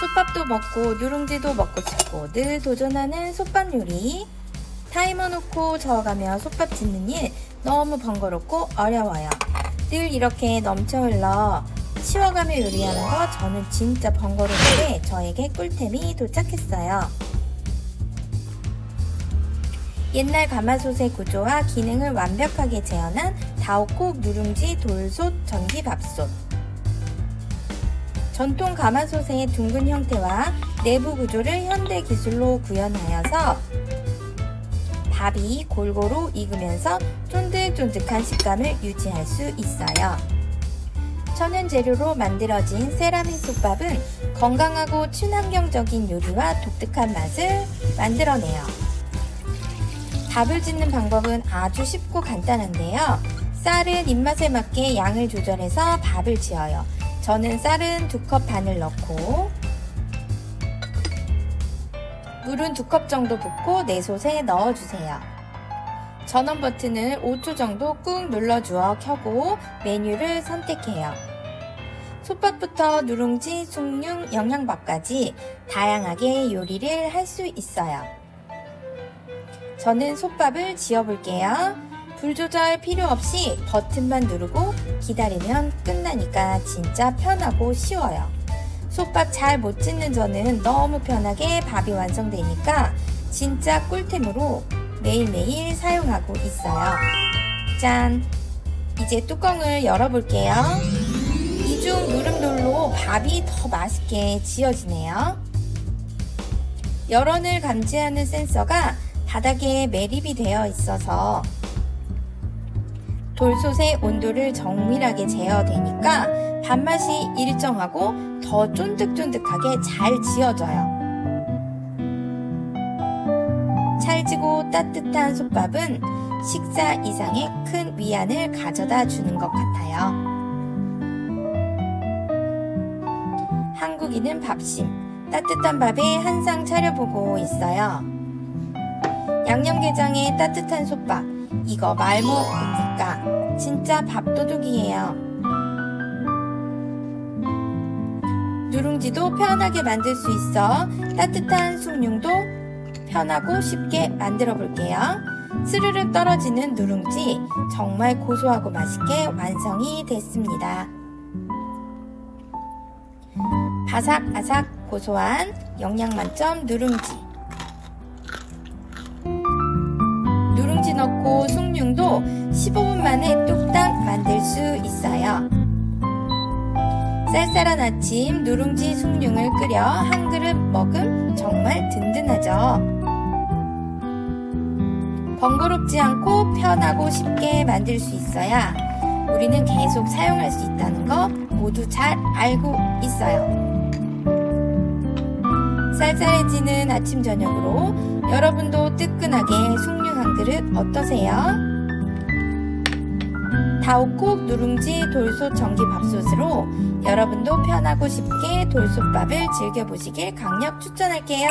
솥밥도 먹고 누룽지도 먹고 싶고 늘 도전하는 솥밥 요리. 타이머 놓고 저어가며 솥밥 짓는 일 너무 번거롭고 어려워요. 늘 이렇게 넘쳐 흘러 치워가며 요리하는 거 저는 진짜 번거로운데 저에게 꿀템이 도착했어요. 옛날 가마솥의 구조와 기능을 완벽하게 재현한 다오콕 누룽지 돌솥 전기밥솥. 전통 가마솥의 둥근 형태와 내부 구조를 현대 기술로 구현하여서 밥이 골고루 익으면서 쫀득쫀득한 식감을 유지할 수 있어요. 천연 재료로 만들어진 세라믹 솥밥은 건강하고 친환경적인 요리와 독특한 맛을 만들어내요. 밥을 짓는 방법은 아주 쉽고 간단한데요. 쌀은 입맛에 맞게 양을 조절해서 밥을 지어요. 저는 쌀은 두컵 반을 넣고 물은 두컵 정도 붓고 내솥에 넣어주세요. 전원 버튼을 5초 정도 꾹 눌러주어 켜고 메뉴를 선택해요. 솥밥부터 누룽지, 숭늉, 영양밥까지 다양하게 요리를 할 수 있어요. 저는 솥밥을 지어볼게요. 불 조절 필요 없이 버튼만 누르고 기다리면 끝나니까 진짜 편하고 쉬워요. 솥밥 잘 못 짓는 저는 너무 편하게 밥이 완성되니까 진짜 꿀템으로 매일매일 사용하고 있어요. 짠! 이제 뚜껑을 열어볼게요. 이중 누름돌로 밥이 더 맛있게 지어지네요. 열원을 감지하는 센서가 바닥에 매립이 되어 있어서 돌솥의 온도를 정밀하게 제어되니까 밥맛이 일정하고 더 쫀득쫀득하게 잘 지어져요. 찰지고 따뜻한 솥밥은 식사 이상의 큰 위안을 가져다 주는 것 같아요. 한국인은 밥심, 따뜻한 밥에 한상 차려보고 있어요. 양념게장에 따뜻한 솥밥, 이거 말모 입니까? 진짜 밥도둑이에요. 누룽지도 편하게 만들 수 있어 따뜻한 숭늉도 편하고 쉽게 만들어 볼게요. 스르륵 떨어지는 누룽지 정말 고소하고 맛있게 완성이 됐습니다. 바삭바삭 고소한 영양 만점 누룽지 넣고 숭늉도 15분 만에 뚝딱 만들 수 있어요. 쌀쌀한 아침 누룽지 숭늉을 끓여 한 그릇 먹음 정말 든든하죠. 번거롭지 않고 편하고 쉽게 만들 수 있어야 우리는 계속 사용할 수 있다는 거 모두 잘 알고 있어요. 쌀쌀해지는 아침 저녁으로 여러분도 뜨끈하게 숭늉 한 그릇 어떠세요? 다오콕 누룽지 돌솥 전기밥솥으로 여러분도 편하고 쉽게 돌솥밥을 즐겨보시길 강력 추천할게요.